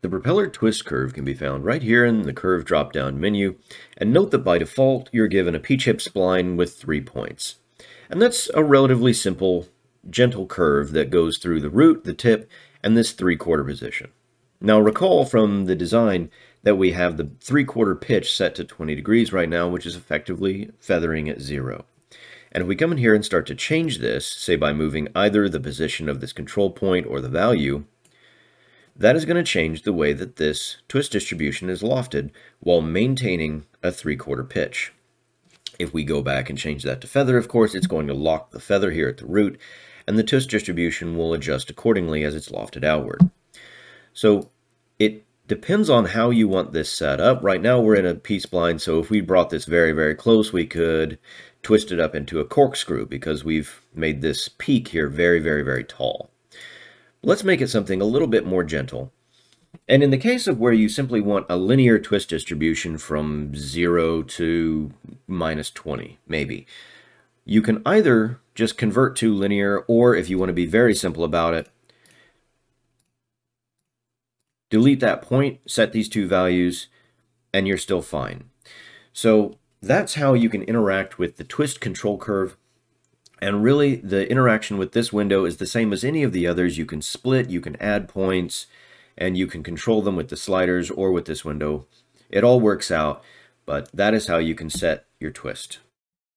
The propeller twist curve can be found right here in the curve drop-down menu, and note that by default you're given a PCHIP spline with three points. And that's a relatively simple, gentle curve that goes through the root, the tip, and this three-quarter position. Now recall from the design that we have the three-quarter pitch set to 20 degrees right now, which is effectively feathering at zero. And if we come in here and start to change this, say by moving either the position of this control point or the value, that is going to change the way that this twist distribution is lofted while maintaining a three-quarter pitch. If we go back and change that to feather, of course, it's going to lock the feather here at the root, and the twist distribution will adjust accordingly as it's lofted outward. So it depends on how you want this set up. Right now we're in a piece blind, so if we brought this very, very close, we could twist it up into a corkscrew because we've made this peak here very, very, very tall. Let's make it something a little bit more gentle. And in the case of where you simply want a linear twist distribution from 0 to minus 20, maybe, you can either just convert to linear, or if you want to be very simple about it, delete that point, set these two values, and you're still fine. So that's how you can interact with the twist control curve. And really, the interaction with this window is the same as any of the others. You can split, you can add points, and you can control them with the sliders or with this window. It all works out, but that is how you can set your twist.